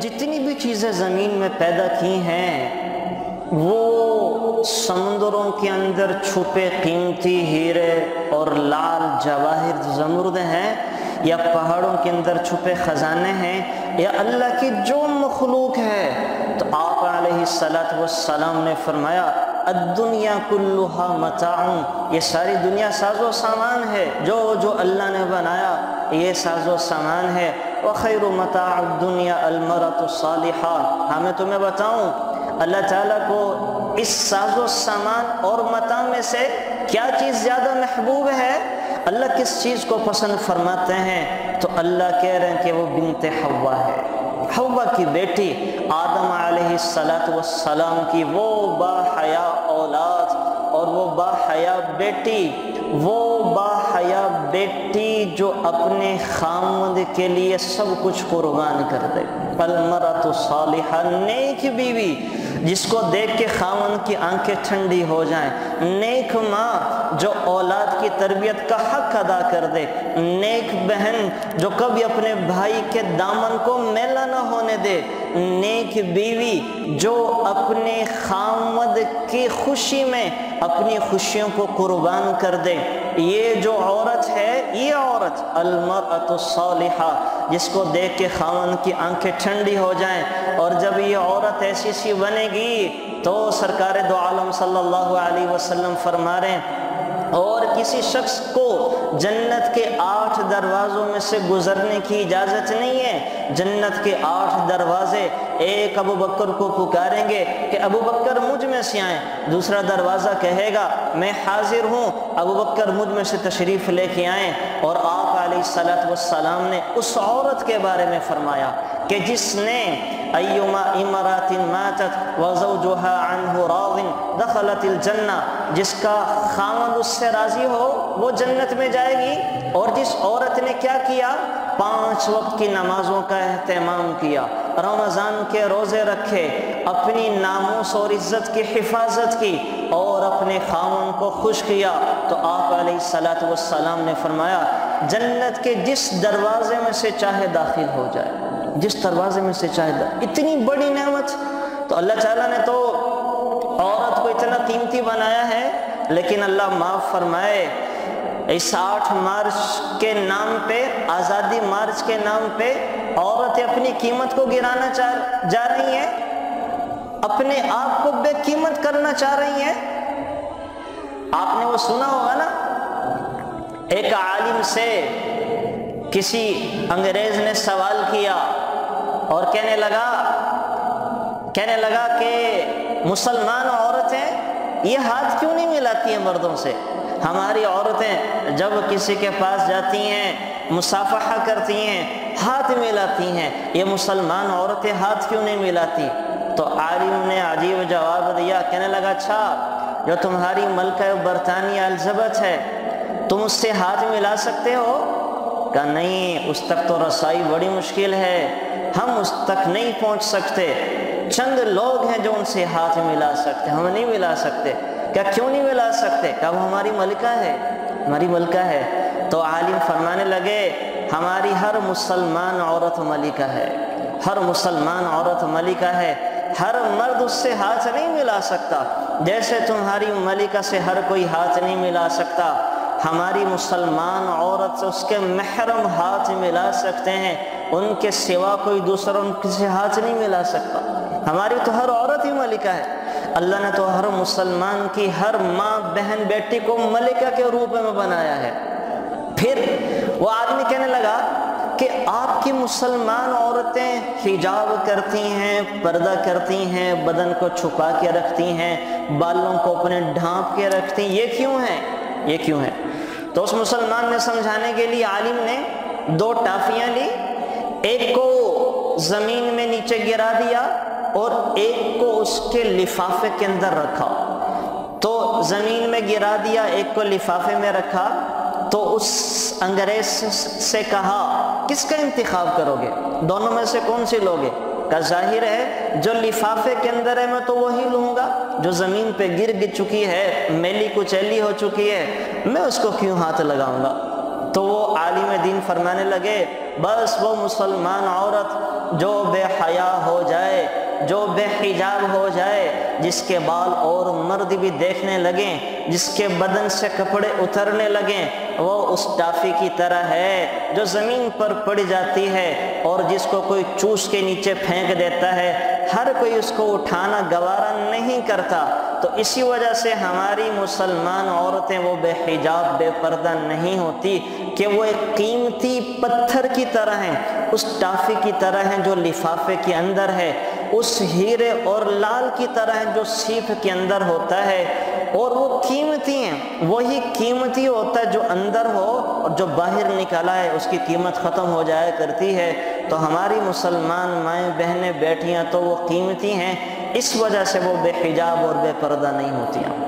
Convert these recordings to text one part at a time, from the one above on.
جتنی بھی چیزیں زمین میں پیدا کی ہیں، وہ سمندروں کے اندر چھپے قیمتی ہیرے اور لال جواہر زمرد ہیں یا پہاڑوں کے اندر چھپے خزانے ہیں یا اللہ کی جو مخلوق ہے، تو آپ علیہ السلام نے فرمایا، الدنیا کلوہا متاعن یہ ساری دنیا ساز و سامان ہے۔ جو جو اللہ نے بنایا، یہ ساز و سامان ہے۔ وَخَيْرُ مَتَاعُ الدُّنْيَا الْمَرَةُ الصَّالِحَةِ ہاں میں تمہیں بتاؤں، اللہ تعالیٰ کو اس ساز و سامان اور متاع میں سے کیا چیز زیادہ محبوب ہے؟ اللہ کس چیز کو پسند فرماتے ہیں؟ تو اللہ کہہ رہے ہیں کہ وہ بنت حوا ہے۔ حوا کی بیٹی آدم علیہ السلام کی وہ با حیا اولاد اور وہ با حیا بیٹی، وہ با بیٹی جو اپنے خامد کے لیے سب کچھ قربان کر دے المرت صالحہ نیک بیوی، جس کو دیکھ کے خامد کی آنکھیں ٹھنڈی ہو جائیں۔ نیک ماں جو اولاد کی تربیت کا حق ادا کر دے۔ نیک بہن جو کبھی اپنے بھائی کے دامن کو میلا نہ ہونے دے۔ نیک بیوی جو اپنے خامد کی خوشی میں اپنی خوشیوں کو قربان کر دے۔ یہ جو عورت ہے، یہ عورت المرأة الصالحہ، جس کو دیکھ کے خامن کی آنکھیں ٹھنڈی ہو جائیں۔ اور جب یہ عورت ایسی سی بنے گی تو سرکار دو عالم صلی اللہ علیہ وسلم فرما رہے ہیں اور کسی شخص کو جنت کے آٹھ دروازوں میں سے گزرنے کی اجازت نہیں ہے، جنت کے آٹھ دروازے ایک ابو بکر کو پکاریں گے کہ ابو بکر مجھ میں سے آئیں۔ دوسرا دروازہ کہے گا، میں حاضر ہوں، ابو بکر مجھ میں سے تشریف لے کے آئیں۔ اور آپ علیہ السلام نے اس عورت کے بارے میں فرمایا کہ جس نے ایما امرات ماتت وزوجها عنه راض دخلت الجنہ جس کا خامد اس سے راضی ہو، وہ جنت میں جائے گی۔ اور جس عورت نے کیا کیا؟ پانچ وقت کی نمازوں کا اہتمام کیا، رمضان کے روزے رکھے، اپنی ناموس اور عزت کی حفاظت کی اور اپنے خامن کو خوش کیا۔ تو آپ علیہ السلام نے فرمایا، جنت کے جس دروازے میں سے چاہے داخل ہو جائے۔ جس دروازے میں سے چاہے داخل۔ اتنی بڑی نعمت۔ تو اللہ تعالیٰ نے تو عورت کو اتنا قیمتی بنایا ہے، لیکن اللہ معاف فرمائے، اس آٹھ مارچ کے نام پہ، آزادی مارچ کے نام پہ عورتیں اپنی قیمت کو گرانا چاہ جا رہی ہیں، اپنے آپ کو بے قیمت کرنا چاہ رہی ہیں۔ آپ نے وہ سنا ہوگا نا، ایک عالم سے کسی انگریز نے سوال کیا اور کہنے لگا کہنے لگا کہ مسلمان عورتیں یہ ہاتھ کیوں نہیں ملاتی ہیں مردوں سے؟ ہماری عورتیں جب کسی کے پاس جاتی ہیں، مصافحہ کرتی ہیں، ہاتھ ملاتی ہیں، یہ مسلمان عورتیں ہاتھ کیوں نہیں ملاتی؟ تو عالم نے عجیب جواب دیا، کہنے لگا اچھا جو تمہاری ملکہ برطانیہ الزبت ہے، تم اس سے ہاتھ ملا سکتے ہو؟ کہا، نہیں، اس تک تو رسائی بڑی مشکل ہے، ہم اس تک نہیں پہنچ سکتے۔ چند لوگ ہیں جو ان سے ہاتھ ملا سکتے ہم نہیں ملا سکتے۔ کیا کیوں نہیں ملا سکتے؟ کیا وہ ہماری ملکہ ہے؟ ہماری ملکہ ہے۔ تو عالم فرمانے لگے، ہماری ہر مسلمان عورت ملکہ ہے۔ ہر مسلمان عورت ملکہ ہے۔ ہر مرد اس سے ہاتھ نہیں ملا سکتا۔ جیسے تمہاری ملکہ سے ہر کوئی ہاتھ نہیں ملا سکتا، ہماری مسلمان عورت سے اس کے محرم ہاتھ ملا سکتے ہیں۔ ان کے سوا کوئی دوسرا ان سے ہاتھ نہیں ملا سکتا۔ ہماری تو ہر عورت ہی ملکہ ہے۔ اللہ نے تو ہر مسلمان کی ہر ماں، بہن، بیٹی کو ملکہ کے روپ میں بنایا ہے۔ پھر وہ آدمی کہنے لگا کہ آپ کی مسلمان عورتیں حجاب کرتی ہیں، پردہ کرتی ہیں، بدن کو چھپا کے رکھتی ہیں، بالوں کو اپنے ڈھانپ کے رکھتی ہیں۔ یہ کیوں ہیں؟ یہ کیوں ہے تو اس مسلمان نے سمجھانے کے لیے عالم نے دو ٹافیاں لی۔ ایک کو زمین میں نیچے گرا دیا اور ایک کو اس کے لفافے کے اندر رکھا۔ تو زمین میں گرا دیا، ایک کو لفافے میں رکھا۔ تو اس انگریز سے کہا، کس کا انتخاب کرو گے؟ دونوں میں سے کون سی لوگے؟ کا ظاہر ہے، جو لفافے کے اندر ہے، میں تو وہی لوں گا۔ جو زمین پہ گر گر چکی ہے، میلی کچیلی ہو چکی ہے، میں اس کو کیوں ہاتھ لگاؤں گا؟ تو وہ عالم دین فرمانے لگے، بس وہ مسلمان عورت جو بے حیا ہو جائے جو بے حجاب ہو جائے، جس کے بال اور مرد بھی دیکھنے لگیں، جس کے بدن سے کپڑے اترنے لگیں، وہ اس ٹافی کی طرح ہے جو زمین پر پڑ جاتی ہے اور جس کو کوئی چوس کے نیچے پھینک دیتا ہے۔ ہر کوئی اس کو اٹھانا گوارا نہیں کرتا۔ تو اسی وجہ سے ہماری مسلمان عورتیں وہ بے حجاب، بے پردہ نہیں ہوتی۔ کہ وہ ایک قیمتی پتھر کی طرح ہیں، اس ٹافی کی طرح ہیں جو لفافے کے اندر ہے، اس ہیرے اور لال کی طرح جو سیپ کے اندر ہوتا ہے۔ اور وہ قیمتی ہیں، وہی قیمتی ہوتا ہے جو اندر ہو اور جو باہر نکلا ہے، اس کی قیمت ختم ہو جایا کرتی ہے۔ تو ہماری مسلمان مائیں بہنیں بیٹھیاں تو وہ قیمتی ہیں، اس وجہ سے وہ بے حجاب اور بے پردہ نہیں ہوتی۔ ہیں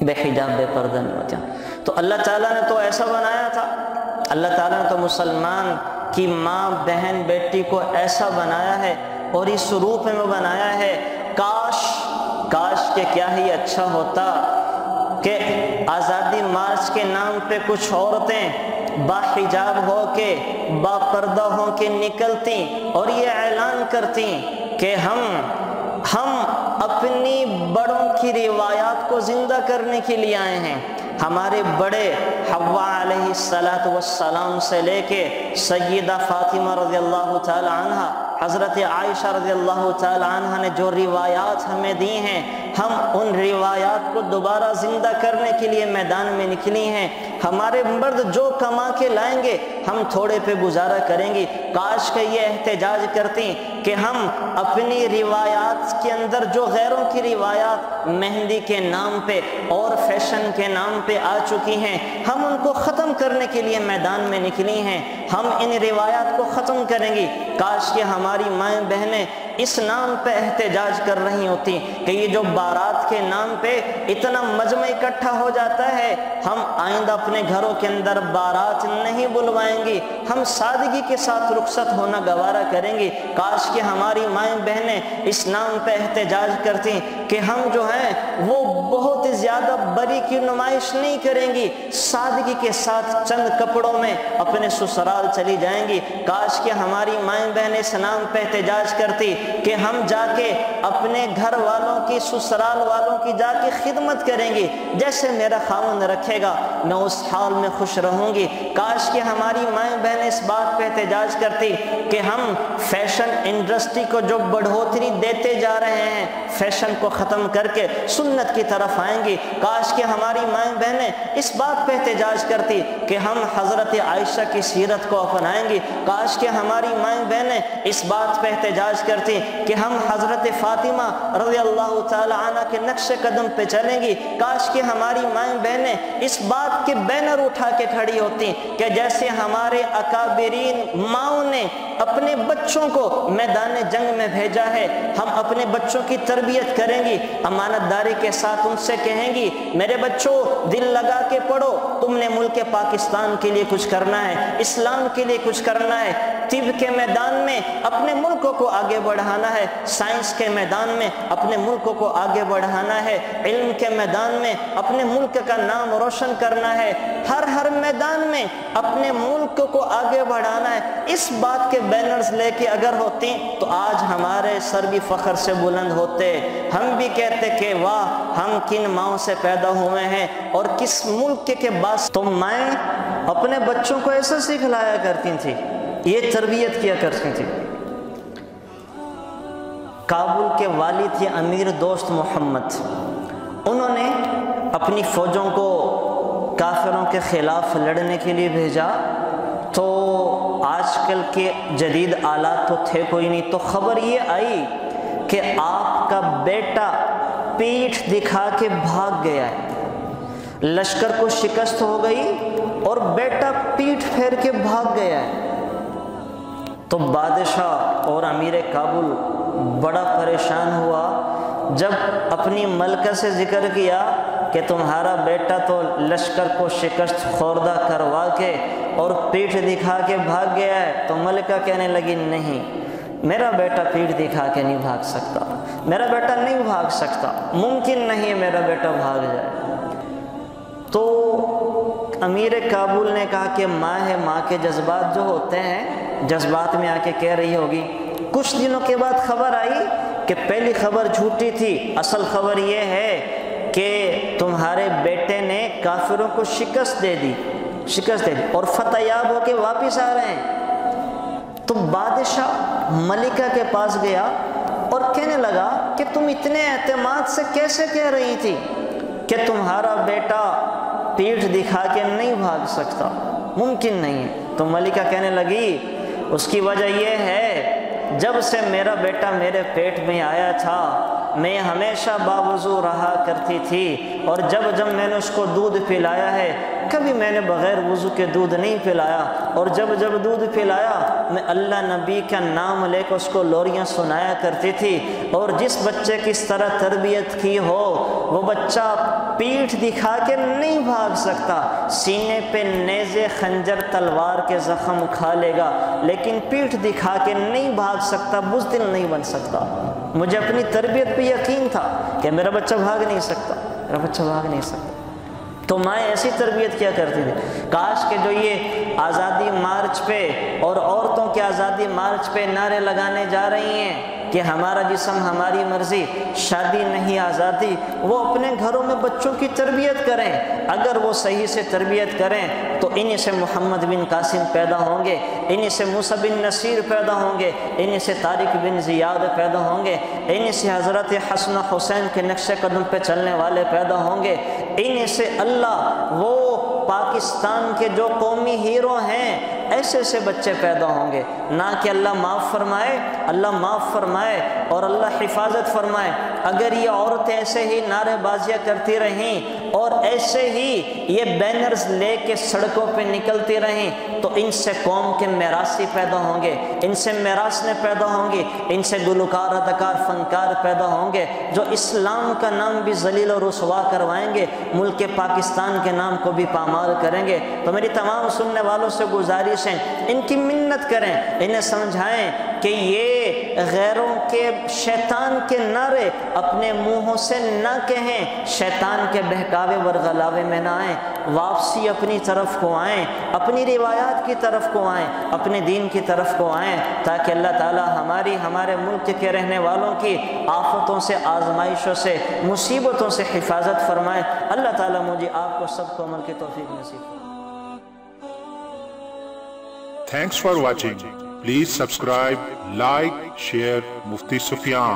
بے حجاب، بے پردہ نہیں ہوتی۔ ہیں تو اللہ تعالیٰ نے تو ایسا بنایا تھا۔ اللہ تعالیٰ نے تو مسلمان کی ماں، بہن، بیٹی کو ایسا بنایا ہے اور اس روپ میں وہ بنایا ہے، کاش کاش کے کیا ہی اچھا ہوتا کہ آزادی مارچ کے نام پہ کچھ عورتیں با حجاب ہو کے، با پردہ ہو کے نکلتی اور یہ اعلان کرتی کہ ہم ہم اپنی بڑوں کی روایات کو زندہ کرنے کے لیے آئے ہیں۔ ہمارے بڑے حوا علیہ السلام سے لے کے سیدہ فاطمہ رضی اللہ تعالی عنہ، حضرت عائشہ رضی اللہ تعالی عنہ نے جو روایات ہمیں دی ہیں ہم ان روایات کو دوبارہ زندہ کرنے کے لیے میدان میں نکلی ہیں۔ ہمارے مرد جو کما کے لائیں گے، ہم تھوڑے پہ گزارا کریں گی کاش کہ یہ احتجاج کرتی کہ ہم اپنی روایات کے اندر جو غیروں کی روایات مہندی کے نام پہ اور فیشن کے نام پہ آ چکی ہیں، ہم ان کو ختم کرنے کے لیے میدان میں نکلی ہیں۔ ہم ان روایات کو ختم کریں گی کاش کہ ہماری مائیں بہنیں اس نام پہ احتجاج کر رہی ہوتی کہ یہ جو بارات کے نام پہ اتنا مجمع اکٹھا ہو جاتا ہے، ہم آئندہ اپنے گھروں کے اندر بارات نہیں بلوائیں گی، ہم سادگی کے ساتھ رخصت ہونا گوارا کریں گی کاش کہ ہماری مائیں بہنیں اس نام پہ احتجاج کرتی کہ ہم جو ہیں وہ بہت زیادہ بری کی نمائش نہیں کریں گی۔ سادگی کے ساتھ چند کپڑوں میں اپنے سسرال چلی جائیں گی۔ کاش کہ ہماری مائیں بہنیں اس نام پہ احتجاج کرتی کہ ہم جا کے اپنے گھر والوں کی، سسرال والوں کی جا کے خدمت کریں گی۔ جیسے میرا خاون رکھے گا۔ میں اس حال میں خوش رہوں گی۔ کاش کہ ہماری مائیں بہنیں اس بات پہ احتجاج کرتی کہ ہم فیشن انڈسٹری کو جو بڑھوتری دیتے جا رہے ہیں، فیشن کو ختم کر کے سنت کی طرف آئیں گی۔ کاش کہ ہماری مائیں بہنیں اس بات پہ احتجاج کرتی کہ ہم حضرت عائشہ کی سیرت کو اپنائیں گی۔ کاش کہ ہماری مائیں بہنیں اس بات پہ احتجاج کرتی کہ ہم حضرت فاطمہ رضی اللہ تعالی عنہ کے نقش قدم پہ چلیں گی۔ کاش کہ ہماری مائیں بہنیں اس بات کے بینر اٹھا کے کھڑی ہوتی کہ جیسے ہمارے اکابرین ماؤں نے اپنے بچوں کو میدان جنگ میں بھیجا ہے، ہم اپنے بچوں کی تربیت کریں گی۔ امانت داری کے ساتھ ان سے کہیں گی، میرے بچوں، دل لگا کے پڑھو، تم نے ملک پاکستان کے لیے کچھ کرنا ہے، اسلام کے لیے کچھ کرنا ہے۔ طب کے میدان میں اپنے ملک کو آگے بڑھانا ہے۔ سائنس کے میدان میں اپنے ملک کو آگے بڑھانا ہے۔ علم کے میدان میں اپنے ملک کا نام روشن کرنا ہے۔ ہر ہر میدان میں اپنے ملک کو آگے بڑھانا ہے۔ اس بات کے بینرز لے کے اگر ہوتی تو آج ہمارے سر بھی فخر سے بلند ہوتے۔ ہم بھی کہتے کہ واہ، ہم کن ماؤں سے پیدا ہوئے ہیں۔ اور کس ملک کے بعد تم مائیں اپنے بچوں کو ایسا سکھلایا کرتی تھی۔ یہ تربیت کیا کرتی تھی؟ کابل کے والد تھے امیر دوست محمد، انہوں نے اپنی فوجوں کو کافروں کے خلاف لڑنے کے لیے بھیجا۔ تو آج کل کے جدید آلات تو تھے کوئی نہیں، تو خبر یہ آئی کہ آپ کا بیٹا پیٹھ دکھا کے بھاگ گیا ہے۔ لشکر کو شکست ہو گئی اور بیٹا پیٹھ پھیر کے بھاگ گیا ہے۔ تو بادشاہ اور امیر کابل بڑا پریشان ہوا۔ جب اپنی ملکہ سے ذکر کیا کہ تمہارا بیٹا تو لشکر کو شکست خوردہ کروا کے اور پیٹھ دکھا کے بھاگ گیا ہے، تو ملکہ کہنے لگی، نہیں، میرا بیٹا پیٹھ دکھا کے نہیں بھاگ سکتا۔ میرا بیٹا نہیں بھاگ سکتا۔ ممکن نہیں ہے میرا بیٹا بھاگ جائے۔ تو امیر کابل نے کہا کہ ماں ہے، ماں کے جذبات جو ہوتے ہیں جذبات میں آ کے کہہ رہی ہوگی۔ کچھ دنوں کے بعد خبر آئی کہ پہلی خبر جھوٹی تھی۔ اصل خبر یہ ہے کہ تمہارے بیٹے نے کافروں کو شکست دے دی۔ شکست دے دی۔ اور فتح یاب ہو کے واپس آ رہے ہیں۔ تو بادشاہ ملکہ کے پاس گیا اور کہنے لگا کہ تم اتنے اعتماد سے کیسے کہہ رہی تھی کہ تمہارا بیٹا پیٹھ دکھا کے نہیں بھاگ سکتا۔ ممکن نہیں ہے۔ تو ملکہ کہنے لگی اس کی وجہ یہ ہے، جب سے میرا بیٹا میرے پیٹ میں آیا تھا، میں ہمیشہ باوضو رہا کرتی تھی۔ اور جب جب میں نے اس کو دودھ پلایا ہے، کبھی میں نے بغیر وضو کے دودھ نہیں پلایا۔ اور جب جب دودھ پلایا میں اللہ نبی کا نام لے کے اس کو لوریاں سنایا کرتی تھی اور جس بچے کی اس طرح تربیت کی ہو، وہ بچہ پیٹھ دکھا کے نہیں بھاگ سکتا۔ سینے پہ نیزے خنجر تلوار کے زخم کھا لے گا، لیکن پیٹھ دکھا کے نہیں بھاگ سکتا، بزدل نہیں بن سکتا۔ مجھے اپنی تربیت پہ یقین تھا کہ میرا بچہ بھاگ نہیں سکتا۔ میرا بچہ بھاگ نہیں سکتا۔ تو مائیں ایسی تربیت کیا کرتی تھی؟ کاش کہ جو یہ آزادی مارچ پہ اور عورتوں کے آزادی مارچ پہ نعرے لگانے جا رہی ہیں کہ ہمارا جسم ہماری مرضی، شادی نہیں، آزادی، وہ اپنے گھروں میں بچوں کی تربیت کریں۔ اگر وہ صحیح سے تربیت کریں تو انہیں سے محمد بن قاسم پیدا ہوں گے انہیں سے موسیٰ بن نصیر پیدا ہوں گے انہیں سے طارق بن زیاد پیدا ہوں گے انہیں سے حضرت حسن حسین کے نقش قدم پہ چلنے والے پیدا ہوں گے۔ انہیں سے اللہ وہ پاکستان کے جو قومی ہیرو ہیں، ایسے ایسے بچے پیدا ہوں گے۔ نہ کہ اللہ معاف فرمائے، اللہ معاف فرمائے اور اللہ حفاظت فرمائے۔ اگر یہ عورتیں ایسے ہی نعرے بازیاں کرتی رہیں اور ایسے ہی یہ بینرز لے کے سڑکوں پہ نکلتی رہیں، تو ان سے قوم کے میراثی پیدا ہوں گے۔ ان سے میراث پیدا ہوں گی ان سے گلوکار، اداکار، فنکار پیدا ہوں گے۔ جو اسلام کا نام بھی ذلیل و رسوا کروائیں گے، ملک پاکستان کے نام کو بھی پامال کریں گے۔ تو میری تمام سننے والوں سے گزارش ان کی منت کریں، انہیں سمجھائیں کہ یہ غیروں کے شیطان کے نعرے اپنے منہوں سے نہ کہیں، شیطان کے بہکاوے ورغلاوے میں نہ آئیں، واپسی اپنی طرف کو آئیں، اپنی روایات کی طرف کو آئیں، اپنے دین کی طرف کو آئیں، تاکہ اللہ تعالی ہماری، ہمارے ملک کے رہنے والوں کی آفتوں سے، آزمائشوں سے، مصیبتوں سے حفاظت فرمائے اللہ تعالیٰ مجھے آپ کو سب کو عمل کی توفیق نصیب Thanks for watching. Please subscribe like share Mufti Sufiya